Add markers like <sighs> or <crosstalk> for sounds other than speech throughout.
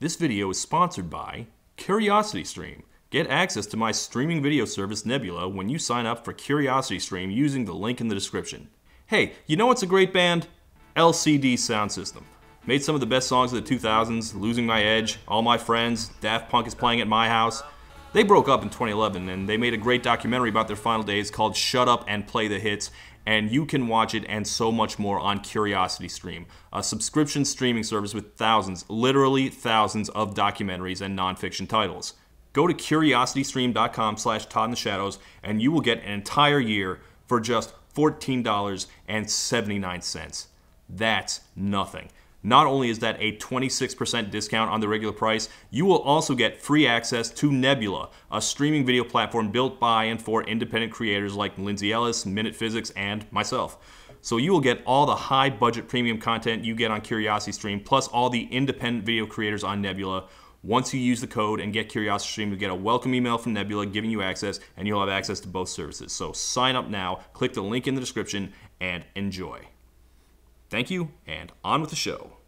This video is sponsored by CuriosityStream. Get access to my streaming video service Nebula when you sign up for CuriosityStream using the link in the description. Hey, you know what's a great band? LCD Soundsystem. Made some of the best songs of the 2000s, Losing My Edge, All My Friends, Daft Punk is playing at my house. They broke up in 2011 and they made a great documentary about their final days called Shut Up and Play the Hits, and you can watch it and so much more on CuriosityStream, a subscription streaming service with thousands, literally thousands of documentaries and nonfiction titles. Go to curiositystream.com slash Todd in the Shadows and you will get an entire year for just $14.79. That's nothing. Not only is that a 26% discount on the regular price, you will also get free access to Nebula, a streaming video platform built by and for independent creators like Lindsay Ellis, Minute Physics, and myself. So you will get all the high budget premium content you get on CuriosityStream, plus all the independent video creators on Nebula. Once you use the code and get CuriosityStream, you get a welcome email from Nebula giving you access, and you'll have access to both services. So sign up now, click the link in the description, and enjoy. Thank you, and on with the show.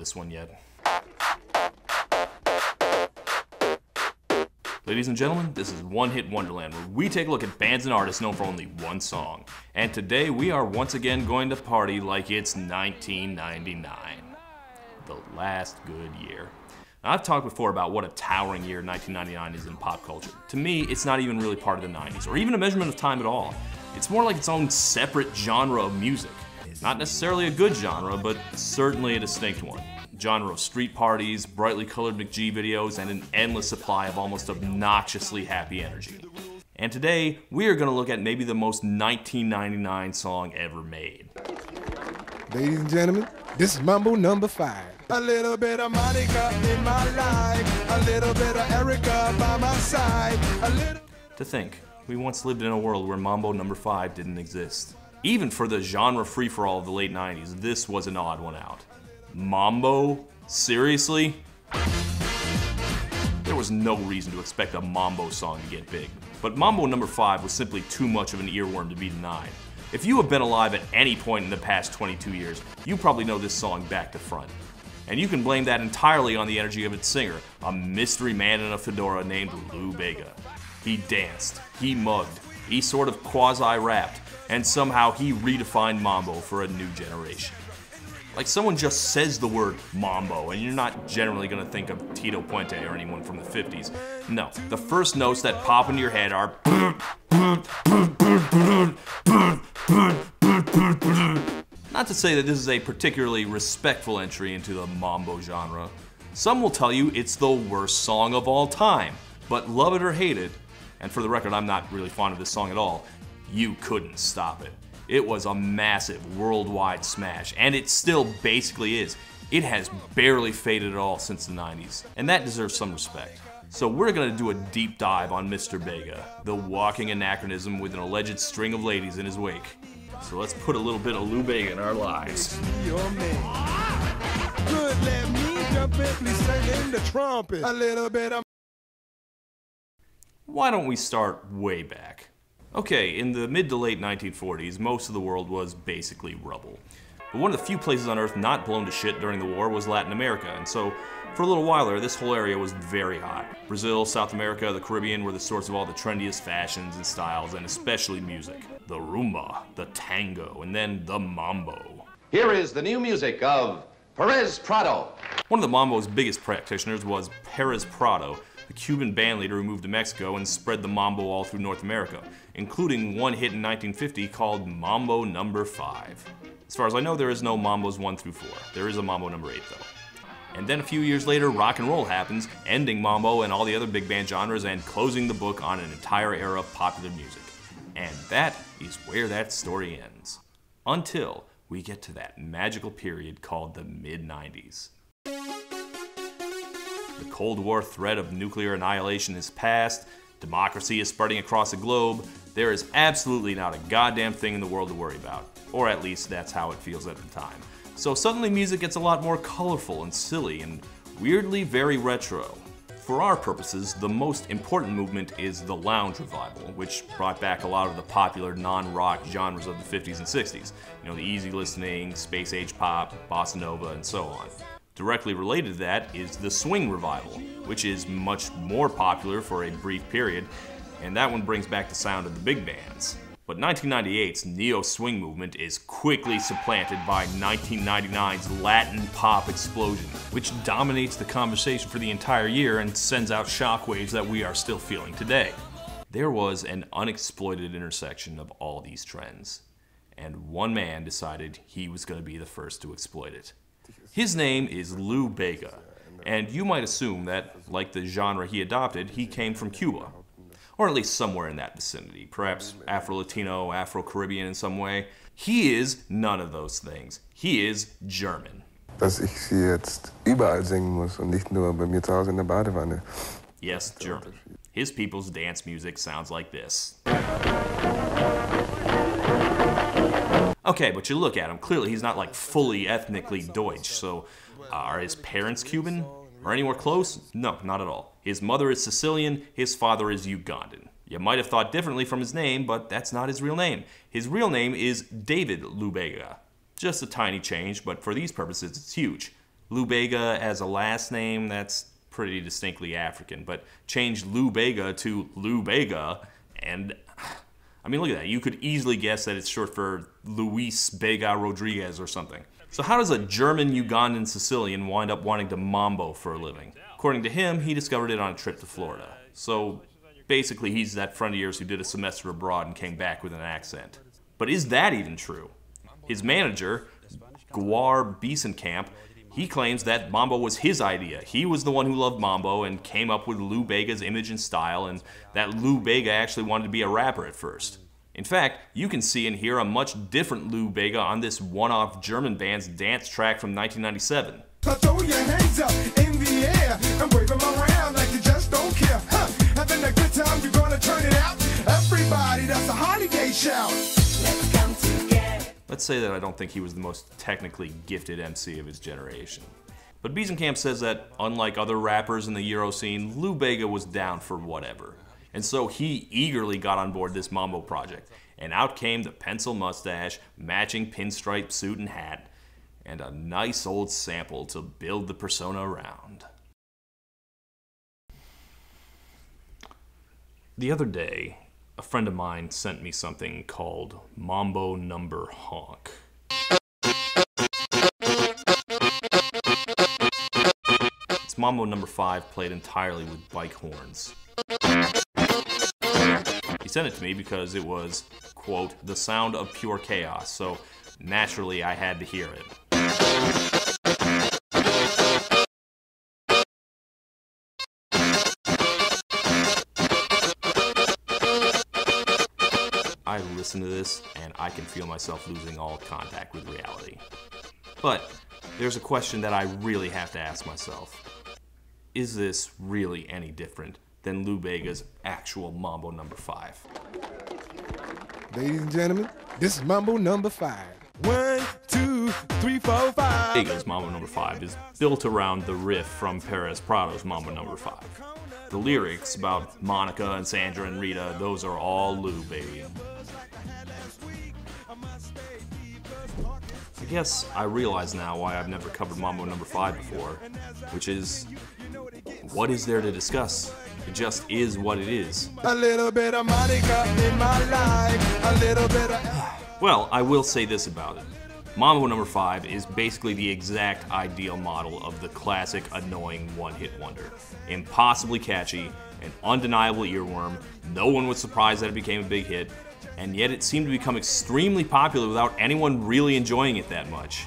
This one yet. Ladies and gentlemen, this is One Hit Wonderland, where we take a look at bands and artists known for only one song. And today we are once again going to party like it's 1999. The last good year. Now, I've talked before about what a towering year 1999 is in pop culture. To me, it's not even really part of the 90s, or even a measurement of time at all. It's more like its own separate genre of music. Not necessarily a good genre, but certainly a distinct one. Genre of street parties, brightly colored McG videos, and an endless supply of almost obnoxiously happy energy. And today, we are going to look at maybe the most 1999 song ever made. Ladies and gentlemen, this is Mambo number five. A little bit of Monica in my life, a little bit of Erica by my side, a little. To think, we once lived in a world where Mambo number 5 didn't exist. Even for the genre free for all of the late 90s, this was an odd one out. Mambo? Seriously? There was no reason to expect a Mambo song to get big, but Mambo number 5 was simply too much of an earworm to be denied. If you have been alive at any point in the past 22 years, you probably know this song back to front. And you can blame that entirely on the energy of its singer, a mystery man in a fedora named Lou Bega. He danced, he mugged, he sort of quasi rapped, and somehow he redefined Mambo for a new generation. Like someone just says the word Mambo, and you're not generally gonna think of Tito Puente or anyone from the 50s. No, the first notes that pop into your head are. <laughs> Not to say that this is a particularly respectful entry into the Mambo genre. Some will tell you it's the worst song of all time, but love it or hate it, and for the record, I'm not really fond of this song at all, you couldn't stop it. It was a massive worldwide smash, and it still basically is. It has barely faded at all since the 90s, and that deserves some respect. So we're gonna do a deep dive on Mr. Bega, the walking anachronism with an alleged string of ladies in his wake. So let's put a little bit of Lou Bega in our lives. Good, let me jump in, the trumpet. A little bit of. Why don't we start way back? Okay, in the mid to late 1940s, most of the world was basically rubble. But one of the few places on Earth not blown to shit during the war was Latin America, and so for a little while there, this whole area was very hot. Brazil, South America, the Caribbean were the source of all the trendiest fashions and styles, and especially music. The rumba, the tango, and then the mambo. Here is the new music of Perez Prado. One of the mambo's biggest practitioners was Perez Prado, the Cuban bandleader who moved to Mexico and spread the mambo all through North America, including one hit in 1950 called Mambo Number 5. As far as I know, there is no Mambos 1 through 4. There is a Mambo Number 8 though. And then a few years later, rock and roll happens, ending Mambo and all the other big band genres and closing the book on an entire era of popular music. And that is where that story ends. Until we get to that magical period called the mid 90s. The Cold War threat of nuclear annihilation is past, democracy is spreading across the globe, there is absolutely not a goddamn thing in the world to worry about. Or at least that's how it feels at the time. So suddenly music gets a lot more colorful and silly and weirdly very retro. For our purposes, the most important movement is the lounge revival, which brought back a lot of the popular non-rock genres of the 50s and 60s. You know, the easy listening, space age pop, bossa nova, and so on. Directly related to that is the swing revival, which is much more popular for a brief period, and that one brings back the sound of the big bands. But 1998's neo swing movement is quickly supplanted by 1999's Latin pop explosion, which dominates the conversation for the entire year and sends out shockwaves that we are still feeling today. There was an unexploited intersection of all these trends, and one man decided he was going to be the first to exploit it. His name is Lou Bega, and you might assume that, like the genre he adopted, he came from Cuba or at least somewhere in that vicinity, perhaps Afro Latino, Afro Caribbean in some way. He is none of those things. He is German. Dass ich sie jetzt überall singen muss und nicht nur bei mir zu Hause in der Badewanne. Yes, German. His people's dance music sounds like this. Okay, but you look at him, clearly he's not like fully ethnically Deutsch, so uh, are his parents Cuban? Or anywhere close? No, not at all. His mother is Sicilian, his father is Ugandan. You might have thought differently from his name, but that's not his real name. His real name is David Lubega. Just a tiny change, but for these purposes, it's huge. Lubega as a last name, that's pretty distinctly African, but change Lubega to Lou Bega, and I mean, look at that. You could easily guess that it's short for Luis Bega Rodriguez or something. So, how does a German Ugandan Sicilian wind up wanting to mambo for a living? According to him, he discovered it on a trip to Florida. So, basically, he's that friend of yours who did a semester abroad and came back with an accent. But is that even true? His manager, Goar Biesenkamp, he claims that Mambo was his idea. He was the one who loved Mambo and came up with Lou Bega's image and style, and that Lou Bega actually wanted to be a rapper at first. In fact, you can see and hear a much different Lou Bega on this one off German band's dance track from 1997. So throw your hands up in the air and wave them around like you just don't care. Huh? Having a good time, you're gonna turn it out. Everybody, that's a holiday shout. Let's say that I don't think he was the most technically gifted MC of his generation. But Biesenkamp says that, unlike other rappers in the Euro scene, Lou Bega was down for whatever. And so he eagerly got on board this Mambo project, and out came the pencil mustache, matching pinstripe suit and hat, and a nice old sample to build the persona around. The other day, a friend of mine sent me something called Mambo Number Honk. It's Mambo Number 5 played entirely with bike horns. He sent it to me because it was, quote, the sound of pure chaos, so naturally I had to hear it. Listen to this and I can feel myself losing all contact with reality. But there's a question that I really have to ask myself. Is this really any different than Lou Bega's actual Mambo number 5? Ladies and gentlemen, this is Mambo number five. One, two, three, four, five. Bega's Mambo number 5 is built around the riff from Perez Prado's Mambo number 5. The lyrics about Monica and Sandra and Rita, those are all Lou, baby. Guess I realize now why I've never covered Mambo number 5 before, which is what is there to discuss? It just is what it is. A little bit of Monica in my life. A little bit of. <sighs> Well, I will say this about it. Mambo number 5 is basically the exact ideal model of the classic annoying one hit wonder. Impossibly catchy, an undeniable earworm, no one was surprised that it became a big hit, and yet it seemed to become extremely popular without anyone really enjoying it that much.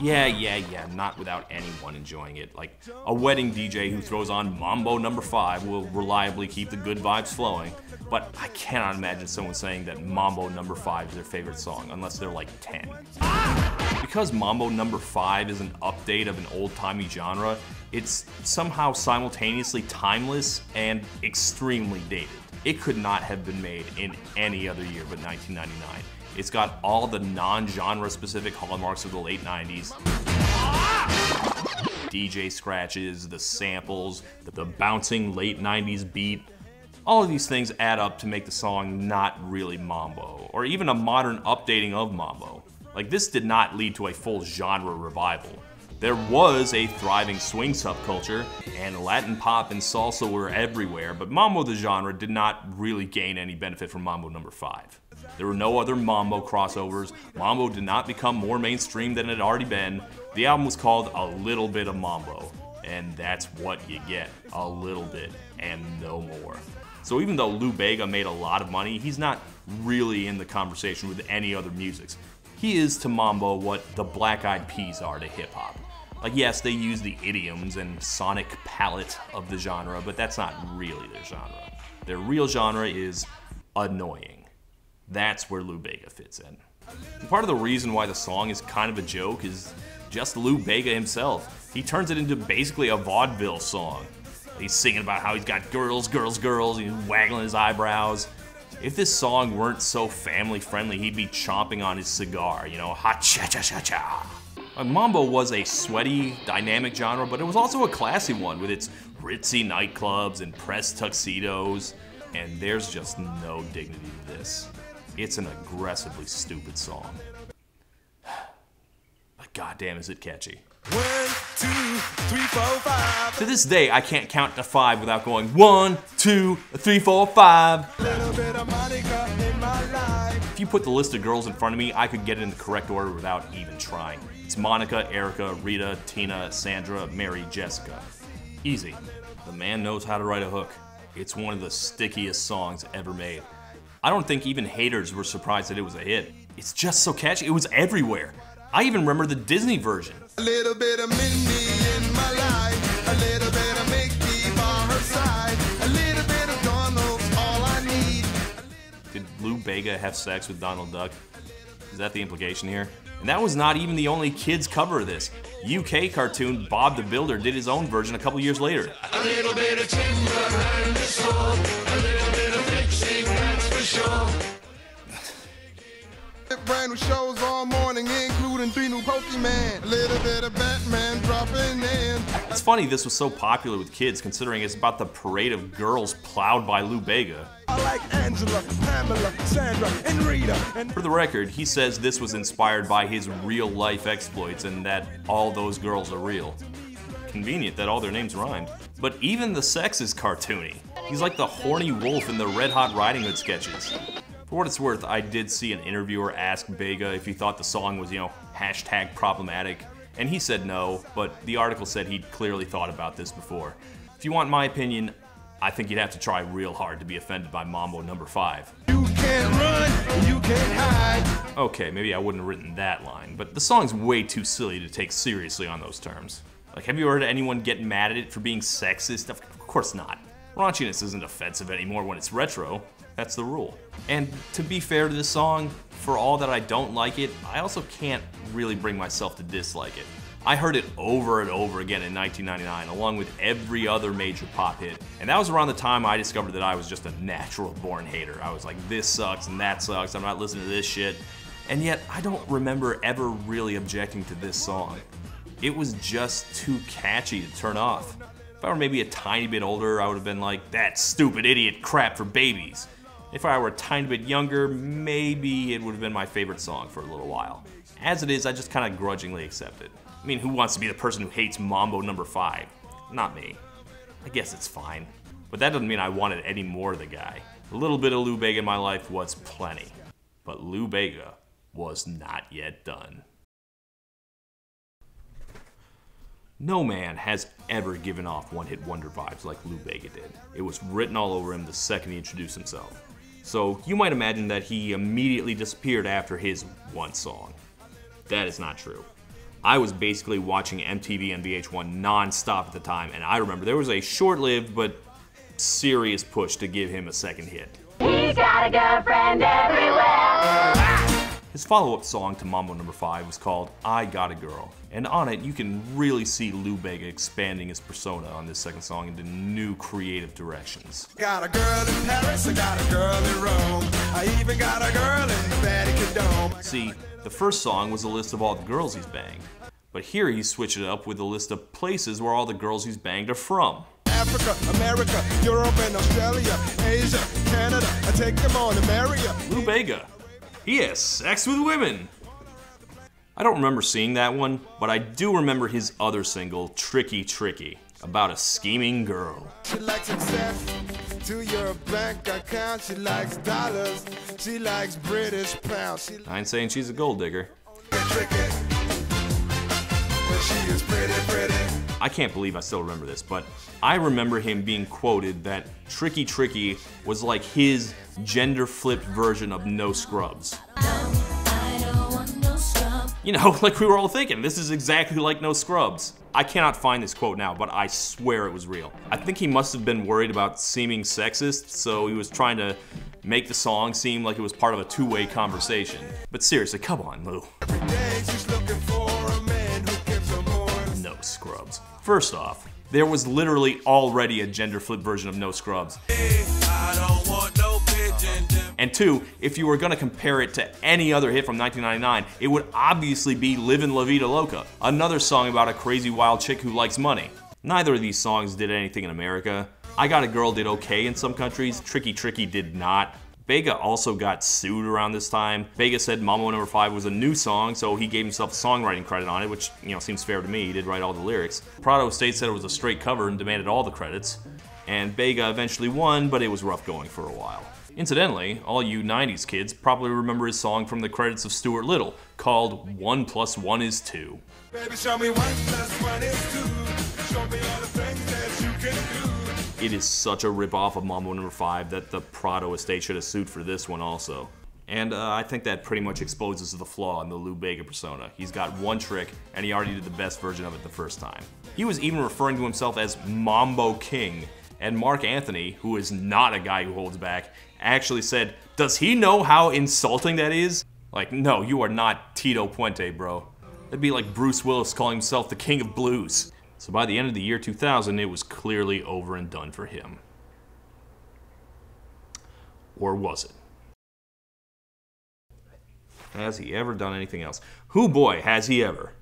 Yeah, yeah, yeah, not without anyone enjoying it. Like a wedding DJ who throws on Mambo number 5 will reliably keep the good vibes flowing, but I cannot imagine someone saying that Mambo number 5 is their favorite song unless they're like 10. because Mambo number 5 is an update of an old-timey genre, it's somehow simultaneously timeless and extremely dated. It could not have been made in any other year but 1999. It's got all the non-genre specific hallmarks of the late 90s. DJ scratches, the samples, the bouncing late 90s beat, all of these things add up to make the song not really mambo, or even a modern updating of mambo. Like, this did not lead to a full genre revival. There was a thriving swing subculture, and Latin pop and salsa were everywhere, but mambo the genre did not really gain any benefit from Mambo number 5. There were no other mambo crossovers, mambo did not become more mainstream than it had already been. The album was called A Little Bit of Mambo, and that's what you get a little bit and no more. So even though Lou Bega made a lot of money, he's not really in the conversation with any other musics. He is to mambo what the Black Eyed Peas are to hip hop. Like, yes, they use the idioms and sonic palette of the genre, but that's not really their genre. Their real genre is annoying. That's where Lou Bega fits in. And part of the reason why the song is kind of a joke is just Lou Bega himself. He turns it into basically a vaudeville song. He's singing about how he's got girls, girls, girls, he's waggling his eyebrows. If this song weren't so family friendly, he'd be chomping on his cigar, you know, ha cha cha cha cha. Uh, Mambo was a sweaty, dynamic genre, but it was also a classy one with its ritzy nightclubs and pressed tuxedos, and there's just no dignity to this. It's an aggressively stupid song. <sighs> But goddamn is it catchy. One, two, three, four, five. To this day, I can't count to five without going one, two, three, four, five. Little bit of Monica in my life. If you put the list of girls in front of me, I could get it in the correct order without even trying. It's Monica, Erica, Rita, Tina, Sandra, Mary, Jessica. Easy. The man knows how to write a hook. It's one of the stickiest songs ever made. I don't think even haters were surprised that it was a hit. It's just so catchy. It was everywhere. I even remember the Disney version. A little bit of Mindy in my life. A little bit of Mickey by her side. A little bit of Donald's all I need. Did Lou Bega have sex with Donald Duck? Is that the implication here? And that was not even the only kids cover of this. UK cartoon Bob the Builder did his own version a couple years later. Brand new shows all morning, including three new Pokemon. A little bit of Batman dropping in. It's funny this was so popular with kids considering it's about the parade of girls plowed by Lou Bega. I like Angela, Pamela, Sandra, and Rita. And For the record, he says this was inspired by his real life exploits and that all those girls are real. Convenient that all their names rhymed. But even the sex is cartoony. He's like the horny wolf in the Red Hot Riding Hood sketches. For what it's worth, I did see an interviewer ask Bega if he thought the song was, you know, hashtag problematic, and he said no, but the article said he'd clearly thought about this before. If you want my opinion, I think you'd have to try real hard to be offended by Mambo number 5. you can't run, you can't hide. Okay, maybe I wouldn't have written that line, but the song's way too silly to take seriously on those terms. Like, have you heard anyone get mad at it for being sexist? Of course not. Raunchiness isn't offensive anymore when it's retro. That's the rule. And to be fair to this song, for all that I don't like it, I also can't really bring myself to dislike it. I heard it over and over again in 1999, along with every other major pop hit. And that was around the time I discovered that I was just a natural born hater. I was like, this sucks and that sucks, I'm not listening to this shit. And yet, I don't remember ever really objecting to this song. It was just too catchy to turn off. If I were maybe a tiny bit older, I would have been like, that stupid idiot crap for babies. If I were a tiny bit younger, maybe it would have been my favorite song for a little while. As it is, I just kind of grudgingly accept it. I mean, who wants to be the person who hates Mambo number 5? Not me. I guess it's fine. But that doesn't mean I wanted any more of the guy. A little bit of Lou Bega in my life was plenty. But Lou Bega was not yet done. No man has ever given off one hit wonder vibes like Lou Bega did. It was written all over him the second he introduced himself. So you might imagine that he immediately disappeared after his one song. That is not true. I was basically watching MTV and VH1 non-stop at the time, and I remember there was a short-lived but serious push to give him a second hit. He's got a girlfriend everywhere. His follow-up song to Mambo Number 5 was called I Got a Girl, and on it you can really see Lou Bega expanding his persona on this second song into new creative directions. Got a girl in Paris, I got a girl in Rome. I even got a girl in Vatican Dome. See, the first song was a list of all the girls he's banged, but here he switched it up with a list of places where all the girls he's banged are from. Africa, America, Europe and Australia, Asia, Canada. I take them on to marry ya. Lou Bega. He has sex with women. I don't remember seeing that one, but I do remember his other single, Tricky Tricky, about a scheming girl. She likes access to your bank account. She likes dollars. She likes British pounds. She I ain't saying she's a gold digger. tricky. But she is pretty, pretty. I can't believe I still remember this, but I remember him being quoted that Tricky Tricky was like his gender flipped version of No Scrubs. You know, <laughs> like we were all thinking, this is exactly like No Scrubs. I cannot find this quote now, but I swear it was real. I think he must have been worried about seeming sexist, so he was trying to make the song seem like it was part of a two way conversation. But seriously, come on, Lou. Every day she's looking for a man who gives her more. No Scrubs. First off, there was literally already a gender flip version of No Scrubs. And two, if you were gonna compare it to any other hit from 1999, it would obviously be Livin' La Vida Loca, another song about a crazy wild chick who likes money. Neither of these songs did anything in America. I Got a Girl did okay in some countries, Tricky Tricky did not. Bega also got sued around this time. Bega said Mambo Number 5 was a new song, so he gave himself songwriting credit on it, which, you know, seems fair to me. He did write all the lyrics. Prado Estate said it was a straight cover and demanded all the credits. And Bega eventually won, but it was rough going for a while. Incidentally, all you 90s kids probably remember his song from the credits of Stuart Little, called 1 Plus 1 is 2. Baby, show me one plus one is two. Show It is such a ripoff of Mambo Number 5 that the Prado estate should have sued for this one also. And uh, I think that pretty much exposes the flaw in the Lou Bega persona. He's got one trick, and he already did the best version of it the first time. He was even referring to himself as Mambo King, and Marc Anthony, who is not a guy who holds back, actually said, Does he know how insulting that is? Like, no, you are not Tito Puente, bro. That'd be like Bruce Willis calling himself the King of Blues. So by the end of the year 2000, it was clearly over and done for him. Or was it? Has he ever done anything else? Who boy, has he ever?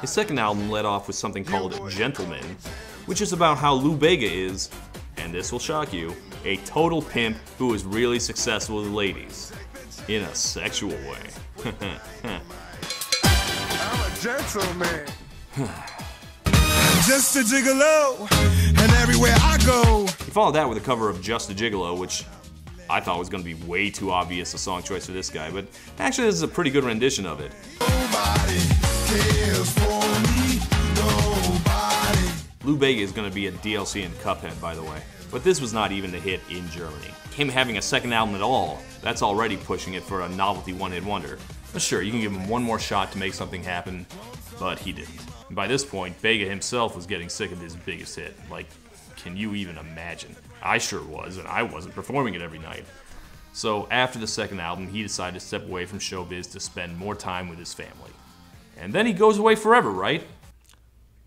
His second album led off with something called Gentleman, which is about how Lou Bega is, and this will shock you, a total pimp who is really successful with ladies. In a sexual way. <laughs> Gentleman. <sighs> Just a gigolo, and everywhere I go. He followed that with a cover of Just a Gigolo, which I thought was going to be way too obvious a song choice for this guy, but actually this is a pretty good rendition of it. Nobody cares for me. Nobody. Lou Bega is going to be a DLC in Cuphead, by the way. But this was not even the hit in Germany. Him having a second album at all, that's already pushing it for a novelty one-hit wonder. But sure, you can give him one more shot to make something happen, but he didn't. And by this point, Bega himself was getting sick of his biggest hit. Like, can you even imagine? I sure was, and I wasn't performing it every night. So after the second album, he decided to step away from showbiz to spend more time with his family. And then he goes away forever, right?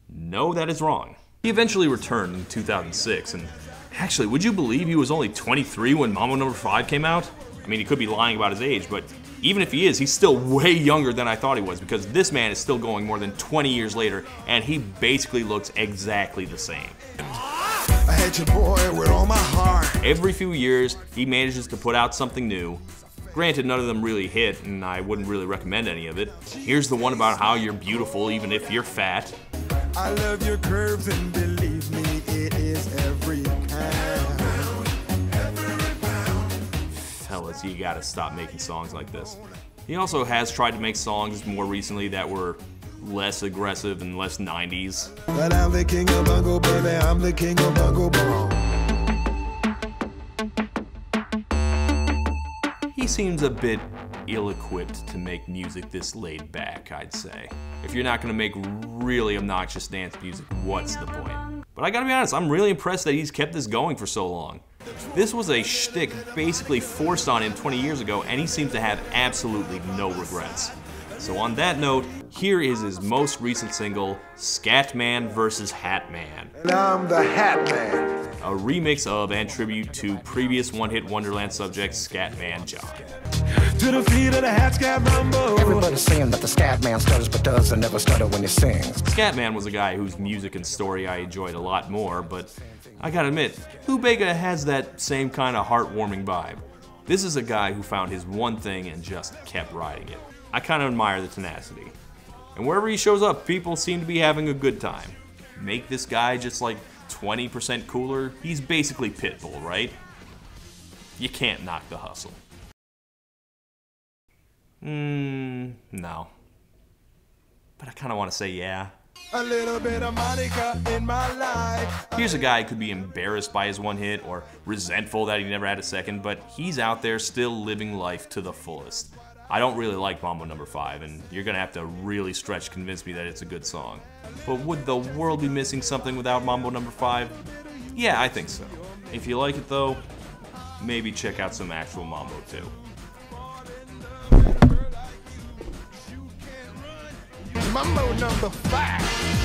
No, that is wrong. He eventually returned in 2006, and actually, would you believe he was only 23 when Mambo Number 5 came out? I mean, he could be lying about his age, but even if he is, he's still way younger than I thought he was because this man is still going more than 20 years later, and he basically looks exactly the same. I had your boy with all my heart. Every few years, he manages to put out something new. Granted, none of them really hit, and I wouldn't really recommend any of it. Here's the one about how you're beautiful even if you're fat. I love your curves, and Fellas, you gotta stop making songs like this. He also has tried to make songs more recently that were less aggressive and less 90s. But I'm the king of bungle, baby. I'm the king of bungle bong. He seems a bit ill equipped to make music this laid back, I'd say. If you're not gonna make really obnoxious dance music, what's the point? But I gotta be honest, I'm really impressed that he's kept this going for so long. This was a shtick basically forced on him 20 years ago, and he seems to have absolutely no regrets. So, on that note, here is his most recent single, Scatman vs. Hatman, And I'm the Hat Man. a remix of and tribute to previous one hit Wonderland subject Scatman John. To the feet of the Hat Scat Rumble. Everybody's saying that the scat man stutters but does and never stutter when he sings. Scatman was a guy whose music and story I enjoyed a lot more, but I gotta admit, Lou Bega has that same kind of heartwarming vibe. This is a guy who found his one thing and just kept riding it. I kind of admire the tenacity. And wherever he shows up, people seem to be having a good time. Make this guy just like 20% cooler, he's basically Pitbull, right? You can't knock the hustle. Mmm, no. But I kind of want to say yeah. A little bit of Monica in my life. Here's a guy who could be embarrassed by his one hit or resentful that he never had a second, but he's out there still living life to the fullest. I don't really like Mambo Number 5, and you're gonna have to really stretch to convince me that it's a good song. But would the world be missing something without Mambo Number 5? Yeah, I think so. If you like it though, maybe check out some actual Mambo too. Mambo number five.